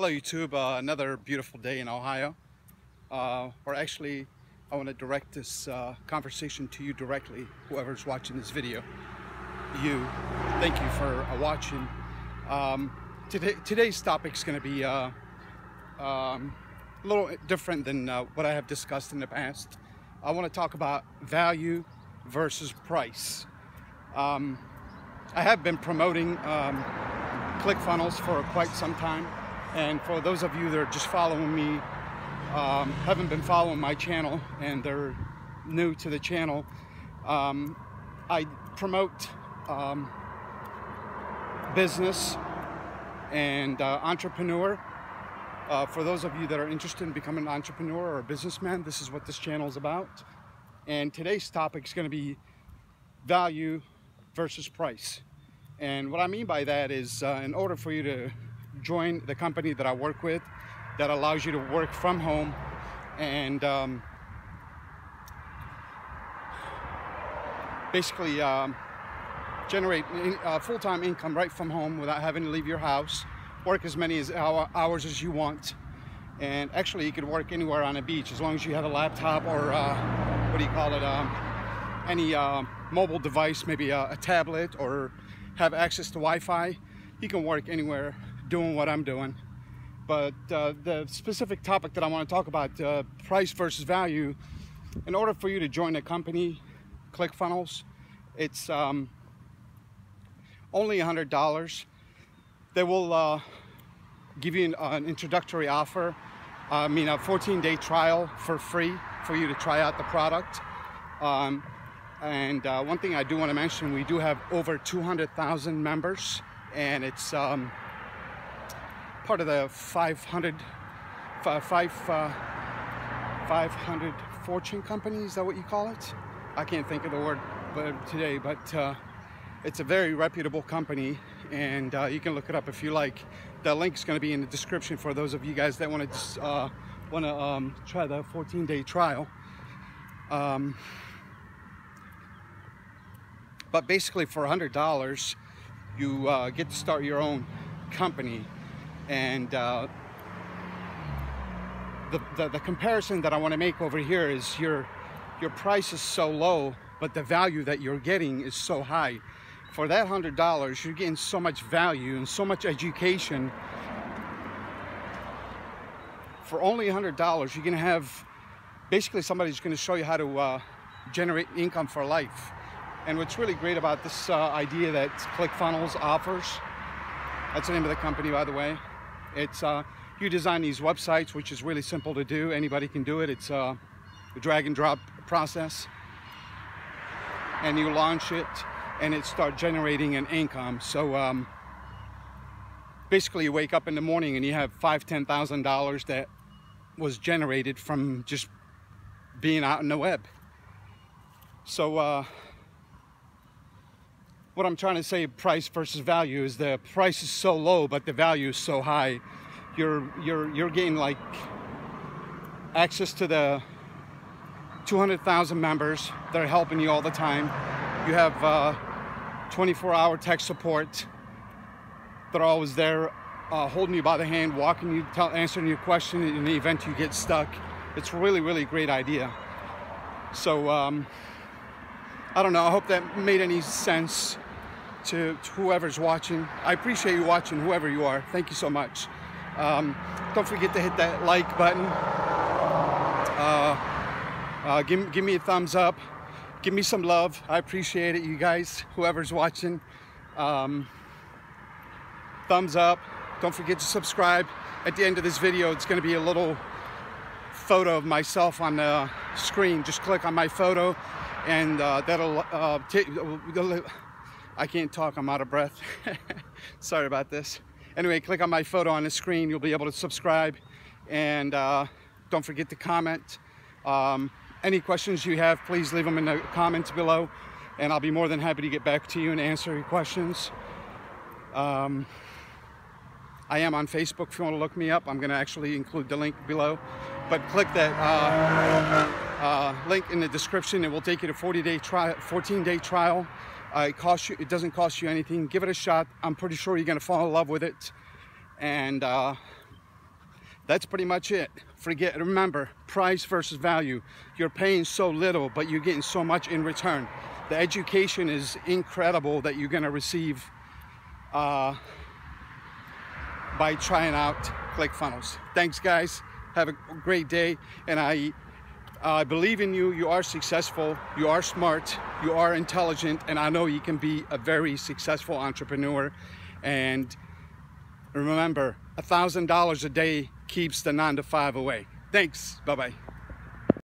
Hello YouTube, uh, another beautiful day in Ohio. Uh, or actually, I want to direct this uh, conversation to you directly, whoever's watching this video. You, thank you for uh, watching. Um, today, today's topic is going to be uh, um, a little different than uh, what I have discussed in the past. I want to talk about value versus price. Um, I have been promoting um, ClickFunnels for quite some time. And for those of you that are just following me, um, haven't been following my channel and they're new to the channel, um, I promote um, business and uh, entrepreneur. Uh, for those of you that are interested in becoming an entrepreneur or a businessman, this is what this channel is about. And today's topic is going to be value versus price. And what I mean by that is uh, in order for you to join the company that I work with that allows you to work from home and um, basically um, generate uh, full-time income right from home without having to leave your house work as many as hours as you want and actually you could work anywhere on a beach as long as you have a laptop or uh, what do you call it um, any uh, mobile device maybe a, a tablet or have access to Wi-Fi. You can work anywhere doing what I'm doing. But uh, the specific topic that I want to talk about, uh, price versus value, in order for you to join a company, ClickFunnels, it's um, only $100. They will uh, give you an, an, introductory offer, I mean a 14-day trial for free for you to try out the product. Um, and uh, one thing I do want to mention, we do have over 200,000 members and it's um, part of the 500, five, uh, 500 fortune company, is that what you call it? I can't think of the word today, but uh, it's a very reputable company and uh, you can look it up if you like. The link is going to be in the description for those of you guys that want to uh, want to um, try the 14-day trial. Um, but basically, for $100, you uh, get to start your own company and uh, the, the, the comparison that I want to make over here is your your price is so low, but the value that you're getting is so high. For that hundred dollars, you're getting so much value and so much education. For only a hundred dollars, you're gonna have basically somebody's gonna show you how to uh, generate income for life. And what's really great about this uh, idea that ClickFunnels offers, that's the name of the company, by the way, it's uh, you design these websites, which is really simple to do. Anybody can do it. It's uh, a drag and drop process. And you launch it and it start generating an income. So um, basically you wake up in the morning and you have five, ten thousand dollars that was generated from just being out in the web. So uh, what I'm trying to say price versus value is the price is so low but the value is so high you're you're you're getting like access to the 200,000 members that are helping you all the time. You have uh, 24 hour tech support that are always there uh, holding you by the hand walking you tell, answering your question in the event you get stuck. It's really really great idea. So um, I don't know I hope that made any sense to, to, whoever's watching. I appreciate you watching, whoever you are. Thank you so much. Um, don't forget to hit that like button. Uh, uh, give, give me a thumbs up. Give me some love. I appreciate it, you guys, whoever's watching. Um, thumbs up. Don't forget to subscribe. At the end of this video, it's going to be a little photo of myself on the screen. Just click on my photo and uh, that'll uh, I can't talk, I'm out of breath. Sorry about this. Anyway, click on my photo on the screen. You'll be able to subscribe. And uh, don't forget to comment. Um, any questions you have, please leave them in the comments below. And I'll be more than happy to get back to you and answer your questions. Um, I am on Facebook if you want to look me up. I'm going to actually include the link below. But click that uh, uh, link in the description. It will take you to 40 day trial, 14 day trial. Uh, it costs you, it doesn't cost you anything. Give it a shot. I'm pretty sure you're gonna fall in love with it. And uh, that's pretty much it. Forget, remember, price versus value. You're paying so little, but you're getting so much in return. The education is incredible that you're gonna receive uh, by trying out ClickFunnels. Thanks guys, have a great day. And I, Uh, I believe in you, you are successful, you are smart, you are intelligent, and I know you can be a very successful entrepreneur. And remember, $1,000 a day keeps the nine to five away. Thanks. Bye bye.